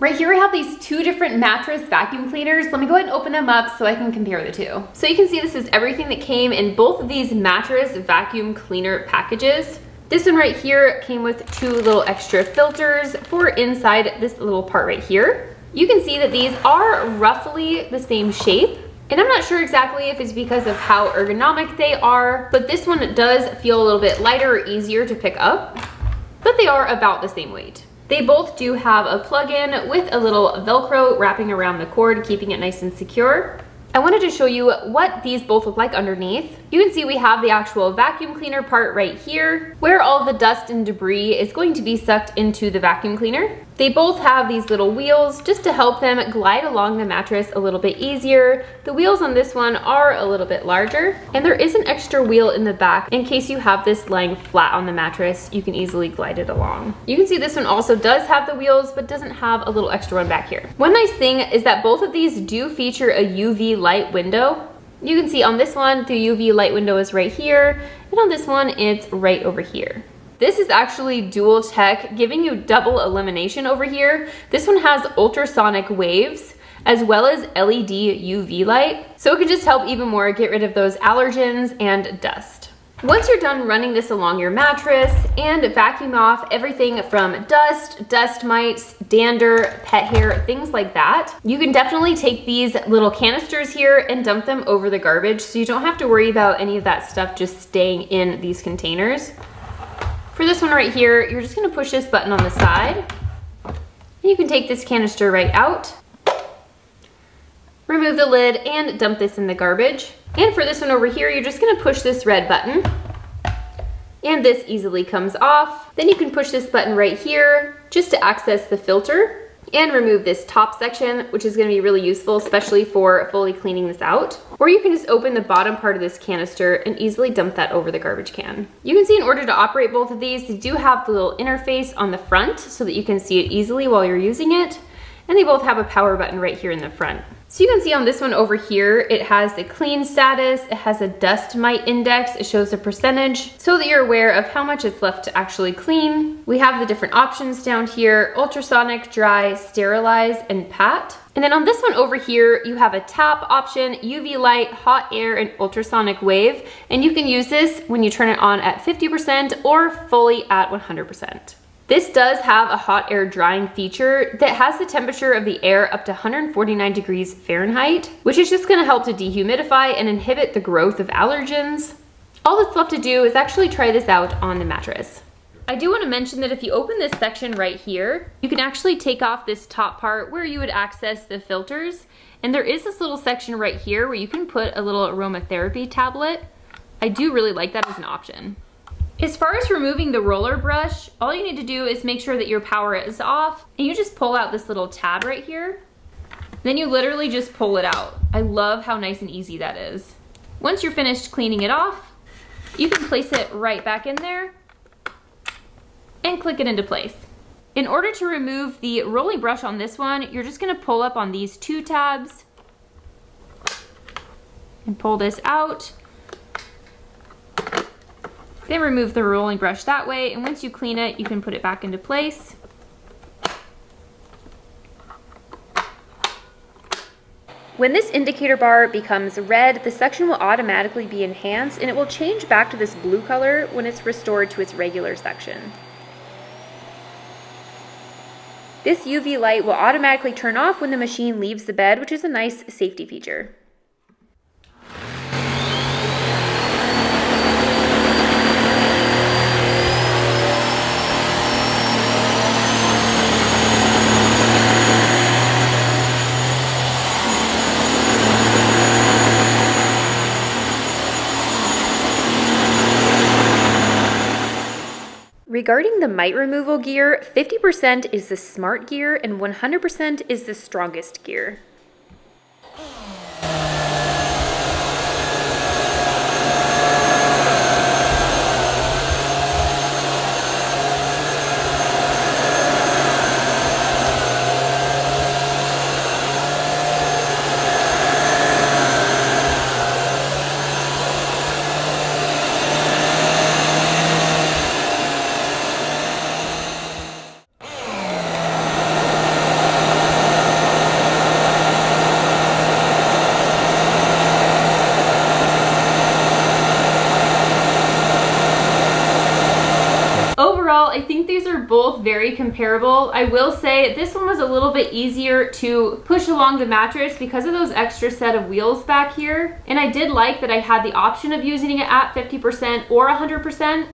Right here I have these two different mattress vacuum cleaners. Let me go ahead and open them up so I can compare the two. So you can see this is everything that came in both of these mattress vacuum cleaner packages. This one right here came with two little extra filters for inside this little part right here. You can see that these are roughly the same shape. And I'm not sure exactly if it's because of how ergonomic they are, but this one does feel a little bit lighter or easier to pick up, but they are about the same weight. They both do have a plug-in with a little Velcro wrapping around the cord, keeping it nice and secure. I wanted to show you what these both look like underneath. You can see we have the actual vacuum cleaner part right here, where all the dust and debris is going to be sucked into the vacuum cleaner. They both have these little wheels just to help them glide along the mattress a little bit easier. The wheels on this one are a little bit larger, and there is an extra wheel in the back in case you have this lying flat on the mattress, you can easily glide it along. You can see this one also does have the wheels, but doesn't have a little extra one back here. One nice thing is that both of these do feature a UV light window. You can see on this one, the UV light window is right here, and on this one, it's right over here. This is actually dual tech, giving you double illumination over here. This one has ultrasonic waves as well as LED UV light. So it can just help even more get rid of those allergens and dust. Once you're done running this along your mattress and vacuum off everything from dust, dust mites, dander, pet hair, things like that, you can definitely take these little canisters here and dump them over the garbage so you don't have to worry about any of that stuff just staying in these containers. For this one right here, you're just gonna push this button on the side. You can take this canister right out, remove the lid, and dump this in the garbage. And for this one over here, you're just gonna push this red button, and this easily comes off. Then you can push this button right here just to access the filter and remove this top section, which is gonna be really useful, especially for fully cleaning this out. Or you can just open the bottom part of this canister and easily dump that over the garbage can. You can see in order to operate both of these, they do have the little interface on the front so that you can see it easily while you're using it. And they both have a power button right here in the front. So you can see on this one over here, it has the clean status, it has a dust mite index, it shows a percentage so that you're aware of how much it's left to actually clean. We have the different options down here, ultrasonic, dry, sterilize, and pat. And then on this one over here, you have a tap option, UV light, hot air, and ultrasonic wave. And you can use this when you turn it on at 50% or fully at 100%. This does have a hot air drying feature that has the temperature of the air up to 149 degrees Fahrenheit, which is just gonna help to dehumidify and inhibit the growth of allergens. All that's left to do is actually try this out on the mattress. I do want to mention that if you open this section right here, you can actually take off this top part where you would access the filters. And there is this little section right here where you can put a little aromatherapy tablet. I do really like that as an option. As far as removing the roller brush, all you need to do is make sure that your power is off and you just pull out this little tab right here. Then you literally just pull it out. I love how nice and easy that is. Once you're finished cleaning it off, you can place it right back in there and click it into place. In order to remove the rolling brush on this one, you're just gonna pull up on these two tabs and pull this out then remove the rolling brush that way, and once you clean it, you can put it back into place. When this indicator bar becomes red, the suction will automatically be enhanced and it will change back to this blue color when it's restored to its regular suction. This UV light will automatically turn off when the machine leaves the bed, which is a nice safety feature. Regarding the mite removal gear, 50% is the smart gear and 100% is the strongest gear. Very comparable. I will say this one was a little bit easier to push along the mattress because of those extra set of wheels back here. And I did like that I had the option of using it at 50% or 100%.